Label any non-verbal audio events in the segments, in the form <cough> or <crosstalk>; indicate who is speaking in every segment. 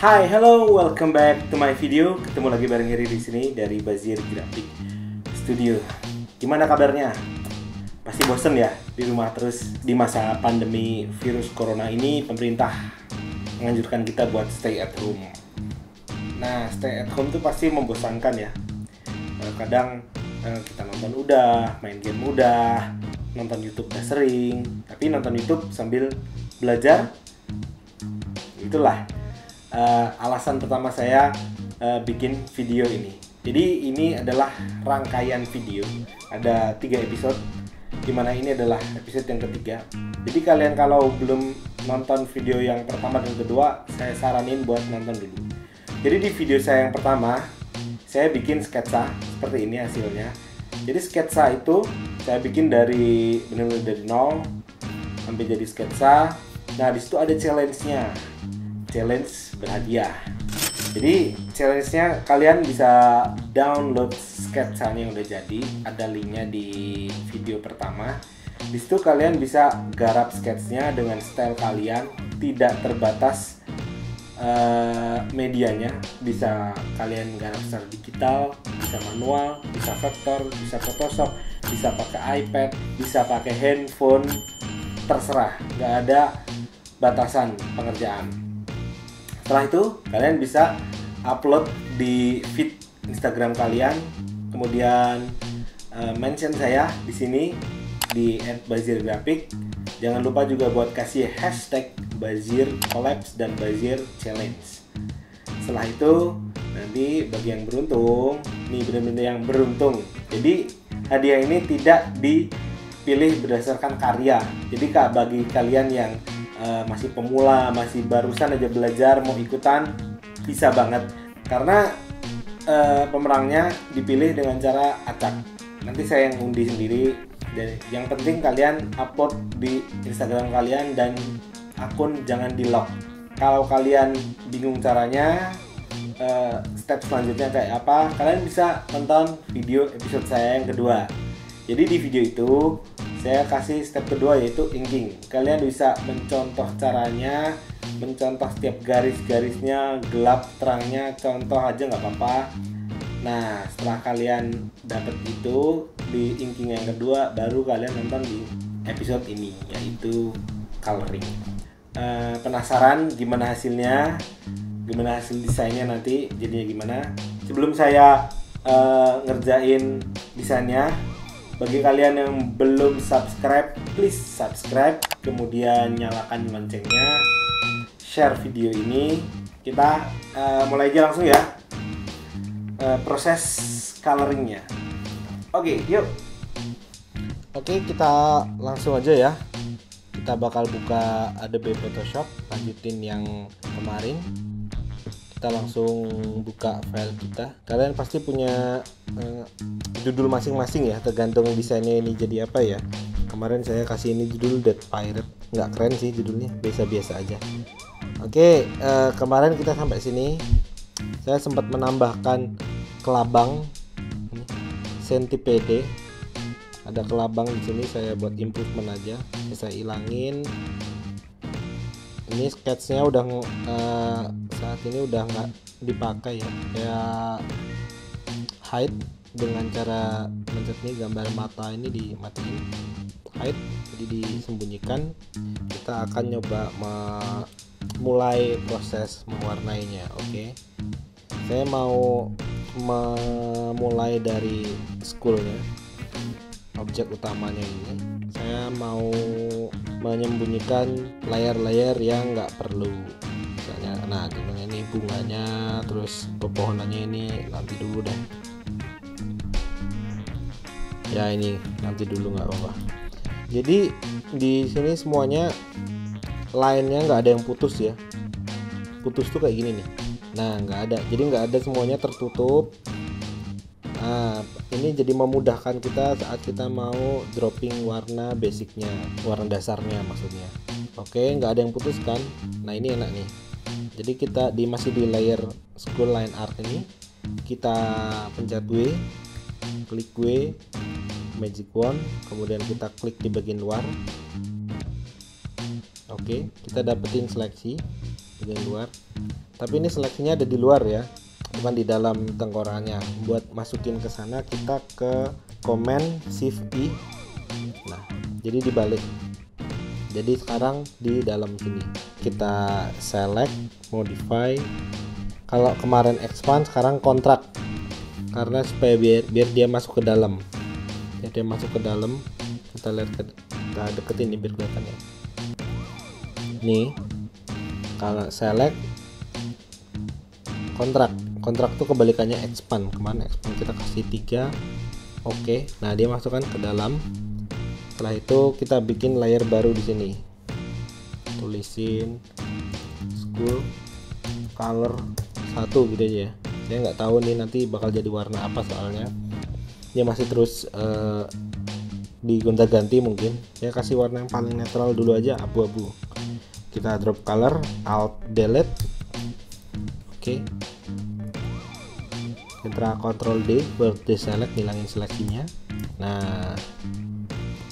Speaker 1: Hai, hello, welcome back to my video. Ketemu lagi bareng Heri di sini dari Bazir Graphic Studio. Gimana kabarnya? Pasti bosen ya di rumah terus di masa pandemi virus corona ini pemerintah menganjurkan kita buat stay at home. Nah, stay at home tuh pasti membosankan ya. Eh, Kadang eh, kita nonton udah, main game udah, nonton YouTube udah sering, tapi nonton YouTube sambil belajar itulah eh, alasan pertama saya eh, bikin video ini. Jadi ini adalah rangkaian video, ada tiga episode, di mana ini adalah episode yang ketiga. Jadi kalian kalau belum nonton video yang pertama dan kedua, saya saranin buat nonton dulu. Jadi di video saya yang pertama, saya bikin sketsa seperti ini hasilnya. Jadi sketsa itu saya bikin dari benar-benar dari nol sampai jadi sketsa. Nah di situ ada challenge-nya challenge berhadiah. Jadi challenge-nya kalian bisa download sketsanya yang udah jadi, ada linknya di video pertama. Di situ kalian bisa garap sketsnya dengan style kalian, tidak terbatas eh, medianya. Bisa kalian garap secara digital, bisa manual, bisa vektor, bisa Photoshop, bisa pakai iPad, bisa pakai handphone, terserah, nggak ada batasan pengerjaan. Setelah itu kalian bisa upload di feed Instagram kalian, kemudian eh, mention saya di sini di @bazirgraphic. Jangan lupa juga buat kasih hashtag Bazir Collabs dan Bazir Challenge. Setelah itu nanti bagi yang beruntung, nih benar-benar yang beruntung. Jadi hadiah ini tidak dipilih berdasarkan karya. Jadi kak bagi kalian yang eh, masih pemula, masih barusan aja belajar mau ikutan bisa banget karena eh, pemenangnya dipilih dengan cara acak. Nanti saya yang undi sendiri. Dan yang penting kalian upload di Instagram kalian dan akun jangan di lock. Kalau kalian bingung caranya, eh, step selanjutnya kayak apa, kalian bisa nonton video episode saya yang kedua. Jadi di video itu saya kasih step kedua yaitu inking. Kalian bisa mencontoh caranya, mencontoh setiap garis-garisnya, gelap terangnya, contoh aja nggak apa-apa. Nah setelah kalian dapat itu di inking yang kedua, baru kalian nonton di episode ini yaitu coloring. Eh, penasaran gimana hasilnya? Gimana hasil desainnya nanti jadinya gimana? Sebelum saya eh, ngerjain desainnya, bagi kalian yang belum subscribe, please subscribe, kemudian nyalakan loncengnya, share video ini. Kita eh, mulai aja langsung ya eh, proses coloringnya. Oke, yuk. Oke, kita langsung aja ya. Kita bakal buka Adobe Photoshop, lanjutin yang kemarin. Kita langsung buka file kita. Kalian pasti punya eh, judul masing-masing ya, tergantung desainnya ini jadi apa ya. Kemarin saya kasih ini judul Dead Pirate, nggak keren sih judulnya, biasa-biasa aja. Oke, eh, kemarin kita sampai sini. Saya sempat menambahkan kelabang ini, centipede. Ada kelabang di sini saya buat improvement aja. Saya hilangin. Ini sketsnya udah eh, saat ini udah nggak dipakai ya. Ya hide dengan cara mencet nih gambar mata ini dimatiin. Hide jadi disembunyikan. Kita akan nyoba mulai proses mewarnainya oke? Saya mau memulai dari schoolnya. Objek utamanya ini. Saya mau menyembunyikan layer-layer yang nggak perlu. Misalnya nah contohnya ini bunganya? Terus pepohonannya ini nanti dulu deh. Ya ini nanti dulu nggak apa-apa. Jadi di sini semuanya lainnya nggak ada yang putus ya. Putus tuh kayak gini nih. Nah nggak ada. Jadi nggak ada semuanya tertutup ini jadi memudahkan kita saat kita mau dropping warna basicnya warna dasarnya maksudnya. Oke nggak ada yang putus kan nah ini enak nih. Jadi kita di masih di layer school line art ini kita pencet W klik W magic wand kemudian kita klik di bagian luar. Oke kita dapetin seleksi bagian luar.
Speaker 2: Tapi ini seleksinya ada di luar ya bukan di dalam tengkoraknya. Buat masukin ke sana kita ke command shift i. Nah jadi dibalik. Jadi sekarang di dalam sini. Kita select modify. Kalau kemarin expand sekarang kontrak. Karena supaya biar biar dia masuk ke dalam. Ya dia masuk ke dalam kita lihat ke, kita deketin ini biar kelihatan ya. Nih kalau select kontrak kontrak tuh kebalikannya expand. Ke mana expand kita kasih tiga. Oke okay. nah dia masukkan ke dalam. Setelah itu kita bikin layer baru di sini. Tulisin school color satu gitu aja ya. Saya nggak tahu nih nanti bakal jadi warna apa soalnya. Dia masih terus uh, digonta ganti mungkin. Saya kasih warna yang paling netral dulu aja abu-abu. Kita drop color alt delete. Oke. Kita Ctrl D buat deselect hilangin seleksinya. Nah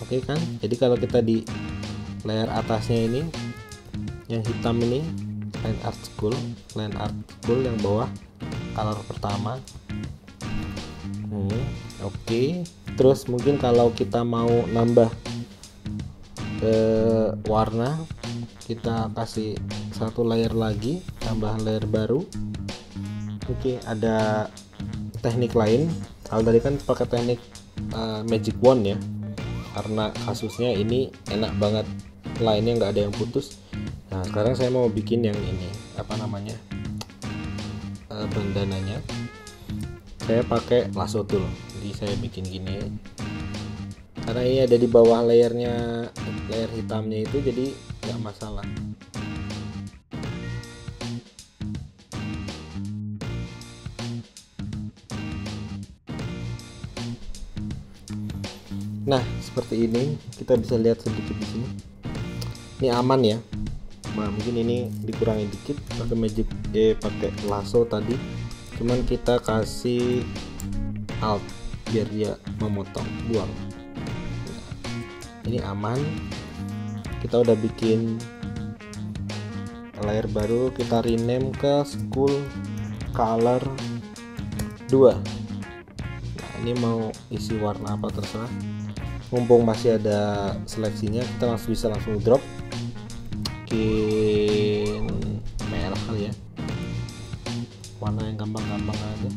Speaker 2: oke kan? Jadi kalau kita di layer atasnya ini yang hitam ini line art school line art school yang bawah color pertama. Hmm, oke. Okay. terus mungkin kalau kita mau nambah eh, warna kita kasih satu layer lagi tambah layer baru. Oke okay, ada teknik lain. Kalau tadi kan pakai teknik uh, magic wand ya. Karena kasusnya ini enak banget. Lainnya nggak ada yang putus. Nah sekarang saya mau bikin yang ini. Apa namanya? E, bandananya. Saya pakai lasso tool. Jadi saya bikin gini. Karena ini ada di bawah layernya layer hitamnya itu jadi nggak masalah seperti ini kita bisa lihat sedikit di sini. Ini aman ya. Nah, mungkin ini dikurangi dikit pakai magic eh pakai lasso tadi. Cuman kita kasih alt biar dia memotong, buang. Ini aman. Kita udah bikin layer baru, kita rename ke school color 2. Nah, ini mau isi warna apa terserah mumpung masih ada seleksinya kita langsung bisa langsung drop. Mungkin merah kali ya. Warna yang gampang-gampang aja.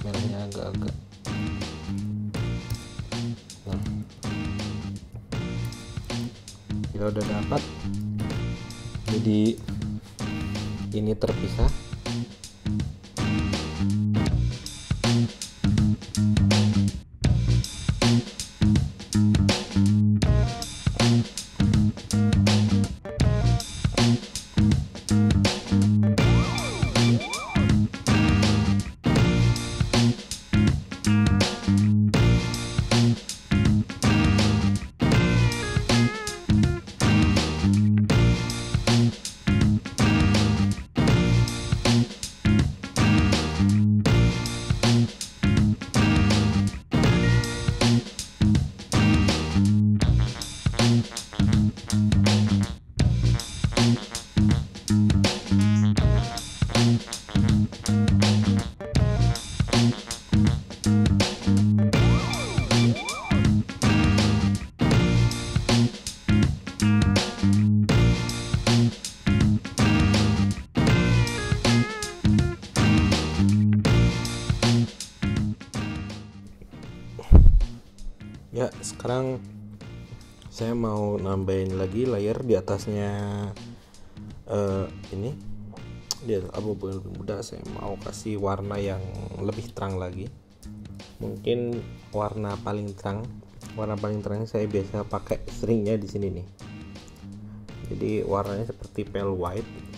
Speaker 2: Merahnya agak-agak. Nah. kita udah dapat. Jadi ini terpisah sekarang saya mau nambahin lagi layer di atasnya uh, ini. Dia abu lebih mudah saya mau kasih warna yang lebih terang lagi. Mungkin warna paling terang warna paling terang saya biasa pakai seringnya di sini nih. Jadi warnanya seperti pale white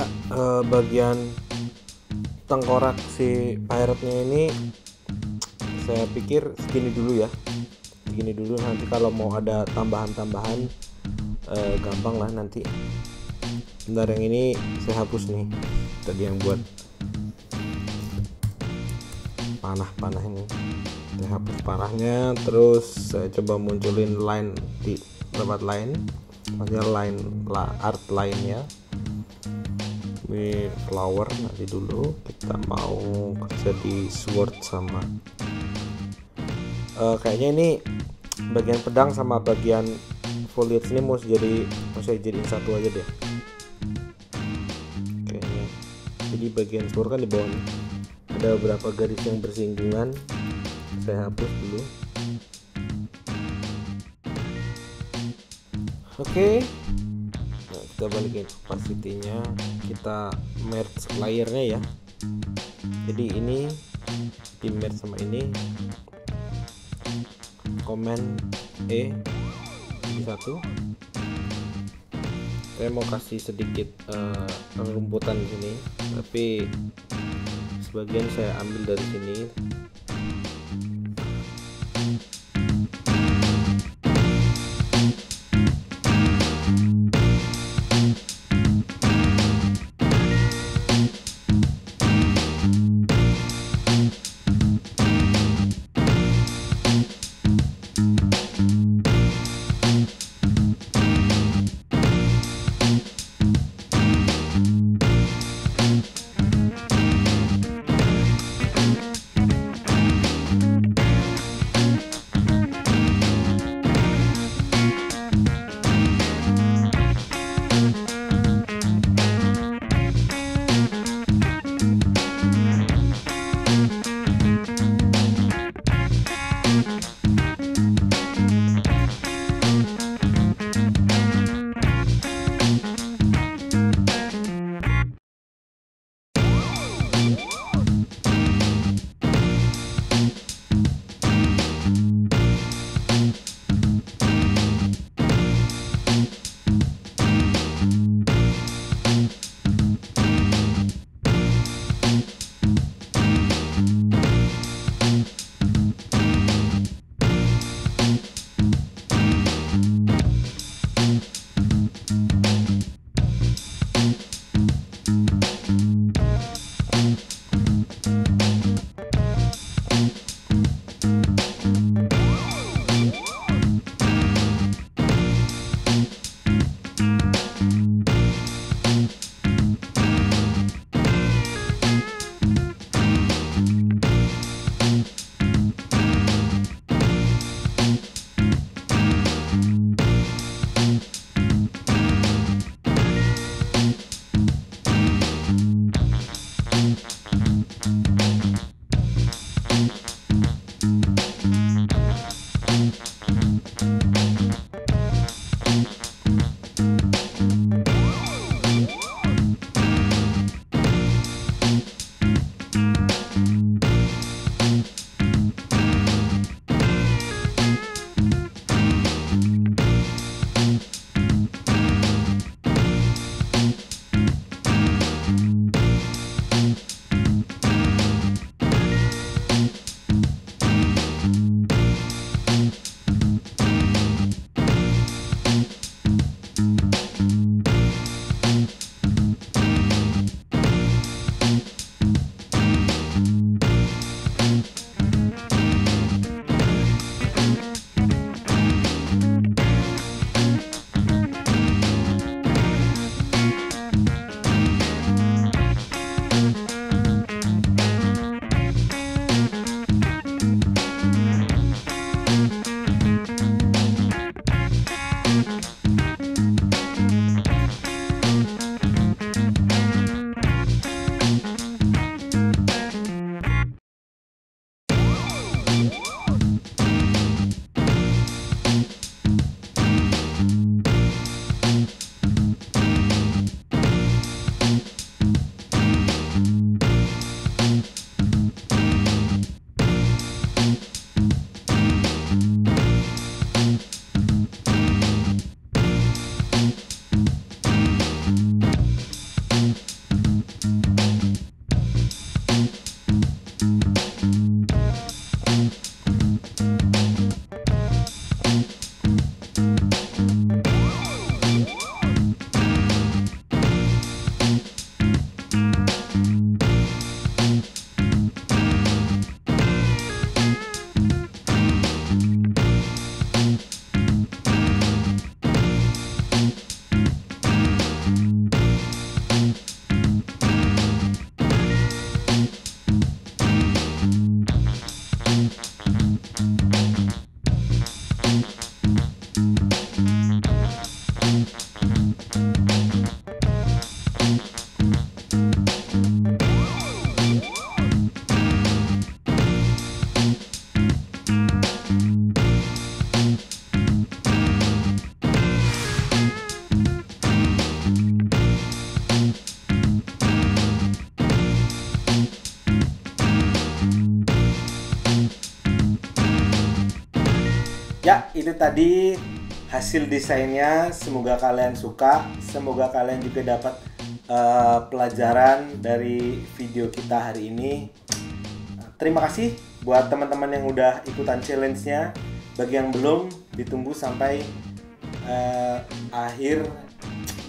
Speaker 2: eh, bagian tengkorak si pirate-nya ini saya pikir segini dulu ya. Segini dulu nanti kalau mau ada tambahan-tambahan eh, gampang lah nanti. Bentar yang ini saya hapus nih. Tadi yang buat panah-panah ini. Saya hapus panahnya terus saya coba munculin line di tempat lain maksudnya line art lainnya ini flower nanti dulu. Kita mau kerja di sword sama Eh, kayaknya ini bagian pedang sama bagian foliage ini mau jadi mau saya jadiin satu aja deh. Kayaknya jadi bagian sword kan di bawah nih ada beberapa garis yang bersinggungan. Saya hapus dulu. Oke. nah, kita balikin opacity-nya kita merge layernya ya. Jadi ini di merge sama ini komen E di satu. Saya mau kasih sedikit eh, rumputan di sini. Tapi sebagian saya ambil dari sini
Speaker 1: Ya, itu tadi hasil desainnya. Semoga kalian suka. Semoga kalian juga dapat eh, pelajaran dari video kita hari ini. Terima kasih buat teman-teman yang udah ikutan challenge-nya. Bagi yang belum, ditunggu sampai eh, akhir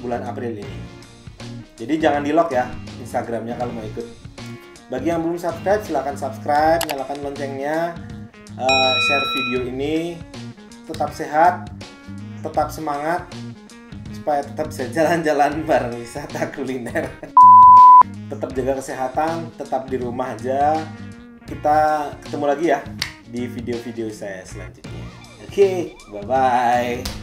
Speaker 1: bulan April ini. Jadi jangan di lock ya Instagramnya kalau mau ikut. Bagi yang belum subscribe, silahkan subscribe, nyalakan loncengnya, eh, share video ini. Tetap sehat, tetap semangat, supaya tetap bisa jalan-jalan bareng wisata kuliner. <laughs> tetap jaga kesehatan, tetap di rumah aja. Kita ketemu lagi ya di video-video saya selanjutnya. Oke, bye-bye.